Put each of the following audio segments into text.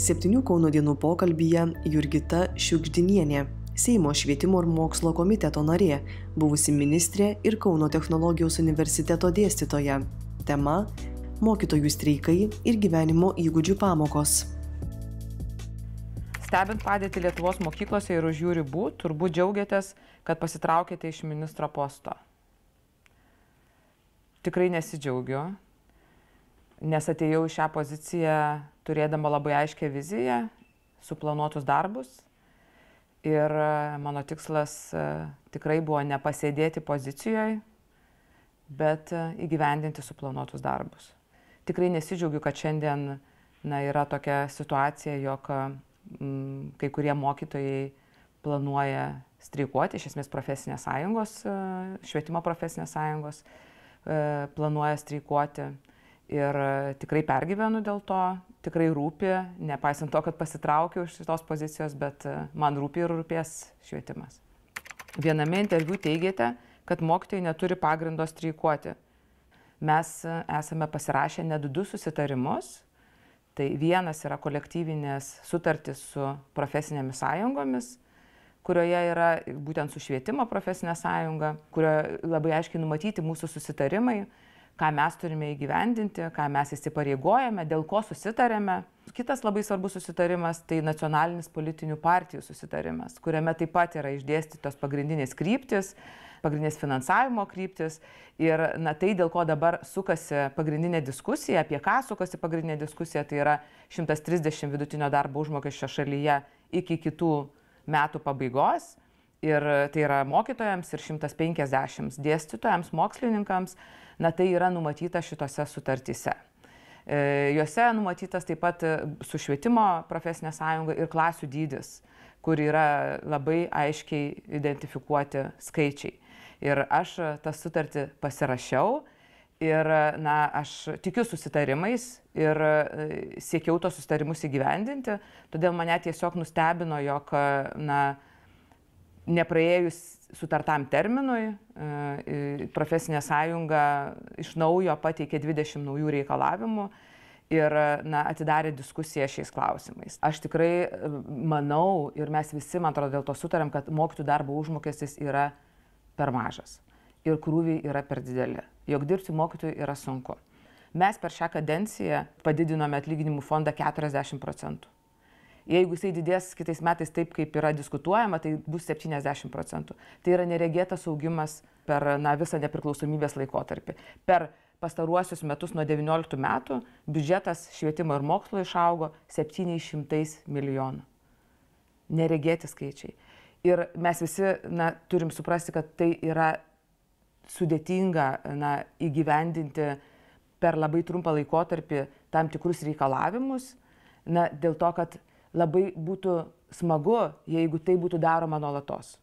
Septynių Kauno dienų pokalbyje Jurgita Šiukždinienė, Seimo švietimo ir mokslo komiteto narė, buvusi ministrė ir Kauno technologijos universiteto dėstytoja. Tema - mokytojų streikai ir gyvenimo įgūdžių pamokos. Stebint padėti Lietuvos mokyklose ir už jų ribų, turbūt džiaugiatės, kad pasitraukėte iš ministro posto. Tikrai nesidžiaugiu, nes atėjau į šią poziciją turėdama labai aiškę viziją, suplanuotus darbus. Ir e, mano tikslas e, tikrai buvo nepasėdėti pozicijoje, bet e, įgyvendinti suplanuotus darbus. Tikrai nesidžiaugiu, kad šiandien na, yra tokia situacija, jog m, kai kurie mokytojai planuoja streikuoti, iš esmės profesinės sąjungos, švietimo profesinės sąjungos planuoja streikuoti ir e, tikrai pergyvenu dėl to, tikrai rūpi, nepaisant to, kad pasitraukiau iš šitos pozicijos, bet e, man rūpi ir rūpės švietimas. Viename interviu teigiate, kad mokytojai neturi pagrindo streikuoti. Mes e, esame pasirašę net du susitarimus. Tai vienas yra kolektyvinės sutartys su profesinėmis sąjungomis, kurioje yra būtent su švietimo profesinė sąjunga, kurioje labai aiškiai numatyti mūsų susitarimai, ką mes turime įgyvendinti, ką mes įsipareigojame, dėl ko susitarėme. Kitas labai svarbus susitarimas tai nacionalinis politinių partijų susitarimas, kuriame taip pat yra išdėstytos pagrindinės kryptis, pagrindinės finansavimo kryptis ir na, tai, dėl ko dabar sukasi pagrindinė diskusija, apie ką sukasi pagrindinė diskusija, tai yra 130 vidutinio darbo užmokesčio šalyje iki kitų metų pabaigos. Ir tai yra mokytojams ir 150 dėstytojams, mokslininkams na tai yra numatyta šitose sutartyse. E, Juose numatytas taip pat e, su švietimo profesinė sąjunga ir klasių dydis, kur yra labai aiškiai identifikuoti skaičiai. Ir aš tą sutartį pasirašiau ir na, aš tikiu susitarimais ir e, siekiau tos susitarimus įgyvendinti, todėl mane tiesiog nustebino, jog na, nepraėjus sutartam terminui, e, profesinė sąjunga iš naujo pateikė 20 naujų reikalavimų ir na, atidarė diskusiją šiais klausimais. Aš tikrai e, manau ir mes visi, man atrodo, dėl to sutarėm, kad mokytojų darbo užmokestis yra per mažas ir krūviai yra per dideli, jog dirbti mokytojui yra sunku. Mes per šią kadenciją padidinome atlyginimų fondą 40 procentų. Jeigu jisai didės kitais metais taip, kaip yra diskutuojama, tai bus 70 procentų. Tai yra neregėtas augimas per na, visą nepriklausomybės laikotarpį. Per pastaruosius metus nuo 19 metų biudžetas švietimo ir mokslo išaugo 700 milijonų. Neregėti skaičiai. Ir mes visi na, turim suprasti, kad tai yra sudėtinga na, įgyvendinti per labai trumpą laikotarpį tam tikrus reikalavimus, na, dėl to, kad labai būtų smagu, jeigu tai būtų daroma nuolatos.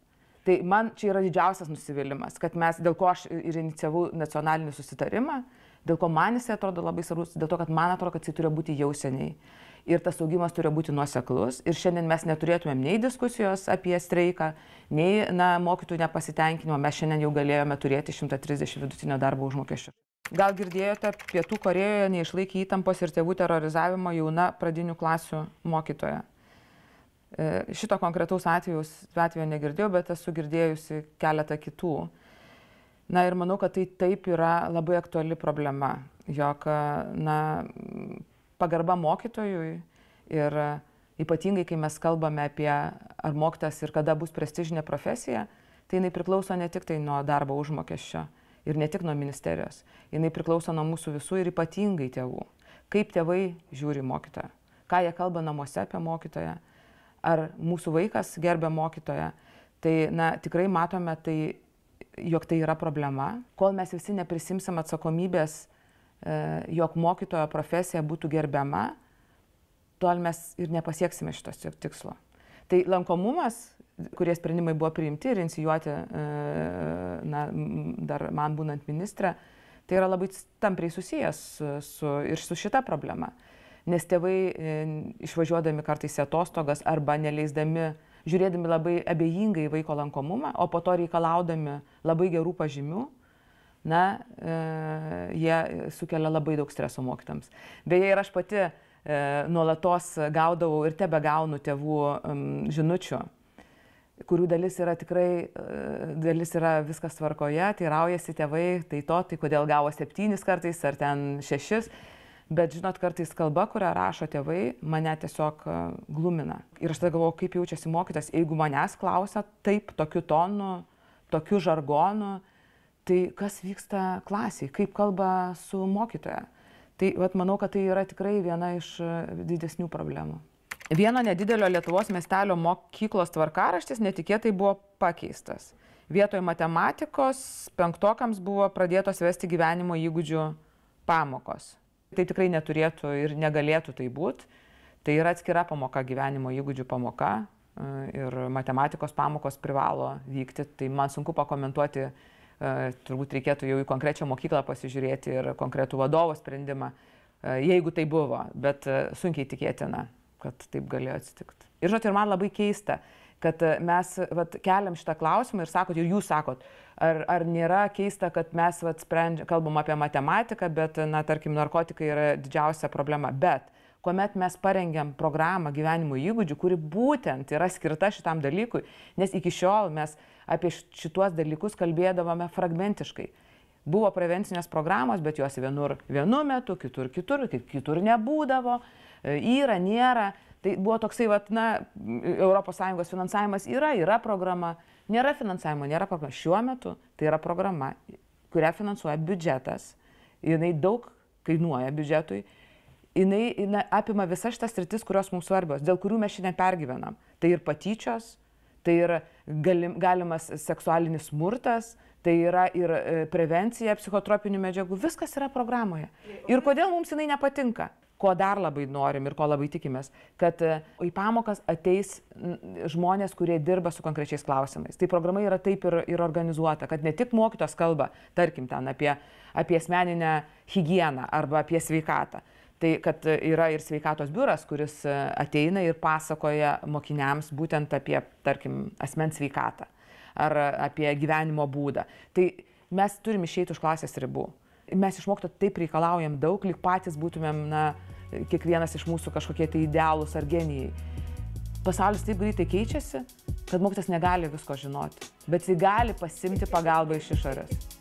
Tai man čia yra didžiausias nusivylimas, kad mes, dėl ko aš ir inicijavau nacionalinį susitarimą, dėl ko man jisai atrodo labai svarbus, dėl to, kad man atrodo, kad jisai turi būti jau seniai. Ir tas augimas turi būti nuoseklus. Ir šiandien mes neturėtumėm nei diskusijos apie streiką, nei na, mokytojų nepasitenkinimo. Mes šiandien jau galėjome turėti 130 vidutinio darbo užmokesčio. Gal girdėjote, Pietų Korejoje neišlaikė įtampos ir tėvų terorizavimo jauna pradinių klasių mokytoja. E, šito konkretaus atveju, atveju negirdėjau, bet esu girdėjusi keletą kitų. Na ir manau, kad tai taip yra labai aktuali problema, jog na, pagarba mokytojui ir ypatingai, kai mes kalbame apie ar mokytas ir kada bus prestižinė profesija, tai jinai priklauso ne tik tai nuo darbo užmokesčio, ir ne tik nuo ministerijos. Jis priklauso nuo mūsų visų ir ypatingai tėvų. Kaip tėvai žiūri mokytoją, ką jie kalba namuose apie mokytoją, ar mūsų vaikas gerbia mokytoją. Tai na, tikrai matome, tai, jog tai yra problema. Kol mes visi neprisimsim atsakomybės, e, jog mokytojo profesija būtų gerbiama, tol mes ir nepasieksime šitos tikslo. Tai lankomumas kurie sprendimai buvo priimti ir inicijuoti, e, na, dar man būnant ministrė, tai yra labai tampriai susijęs su, ir su šita problema. Nes tėvai e, išvažiuodami kartais į atostogas arba neleisdami, žiūrėdami labai abejingai į vaiko lankomumą, o po to reikalaudami labai gerų pažymių, na, e, jie sukelia labai daug streso mokytams. Beje, ir aš pati nuolatos gaudavau ir tebe gaunu tėvų žinučių kurių dalis yra tikrai, e, dalis yra viskas tvarkoje, tai raujasi tėvai, tai to, tai kodėl gavo septynis kartais ar ten šešis. Bet žinot, kartais kalba, kurią rašo tėvai, mane tiesiog e, glumina. Ir aš tada galvoju, kaip jaučiasi mokytas, jeigu manęs klausia taip, tokiu tonu, tokiu žargonu, tai kas vyksta klasiai, kaip kalba su mokytoja. Tai vat, manau, kad tai yra tikrai viena iš e, didesnių problemų. Vieno nedidelio Lietuvos miestelio mokyklos tvarkaraštis netikėtai buvo pakeistas. Vietoj matematikos penktokams buvo pradėtos vesti gyvenimo įgūdžių pamokos. Tai tikrai neturėtų ir negalėtų tai būti. Tai yra atskira pamoka gyvenimo įgūdžių pamoka e, ir matematikos pamokos privalo vykti. Tai man sunku pakomentuoti, e, turbūt reikėtų jau į konkrečią mokyklą pasižiūrėti ir konkretų vadovo sprendimą, e, jeigu tai buvo, bet sunkiai tikėtina kad taip galėjo atsitikti. Ir žinot, ir man labai keista, kad e, mes vat, keliam šitą klausimą ir sakot, ir jūs sakot, ar, ar nėra keista, kad mes vat, sprendžiam, kalbam apie matematiką, bet, na, tarkim, narkotikai yra didžiausia problema. Bet kuomet mes parengiam programą gyvenimo įgūdžių, kuri būtent yra skirta šitam dalykui, nes iki šiol mes apie šituos dalykus kalbėdavome fragmentiškai. Buvo prevencinės programos, bet jos vienur vienu metu, kitur kitur, kitur nebūdavo. E, yra, nėra. Tai buvo toksai, vat, na, ES finansavimas yra, yra programa, nėra finansavimo, nėra programa. Šiuo metu tai yra programa, kurią finansuoja biudžetas. Jinai daug kainuoja biudžetui. Jinai, jinai apima visas šitas rytis, kurios mums svarbios, dėl kurių mes šiandien pergyvenam. Tai ir patyčios, tai yra galim, galimas seksualinis smurtas, tai yra ir e, prevencija psichotropinių medžiagų, viskas yra programoje. Ir kodėl mums jinai nepatinka? Ko dar labai norim ir ko labai tikimės, kad e, į pamokas ateis žmonės, kurie dirba su konkrečiais klausimais. Tai programa yra taip ir, ir organizuota, kad ne tik mokytos kalba, tarkim, ten apie, apie asmeninę higieną arba apie sveikatą. Tai kad yra ir sveikatos biuras, kuris e, ateina ir pasakoja mokiniams būtent apie, tarkim, asmens sveikatą ar apie gyvenimo būdą. Tai mes turim išeiti už klasės ribų mes iš mokytojo taip reikalaujam daug, lyg patys būtumėm, na, kiekvienas iš mūsų kažkokie tai idealūs ar genijai. Pasaulis taip greitai keičiasi, kad mokytas negali visko žinoti, bet jis gali pasimti pagalbą iš išorės.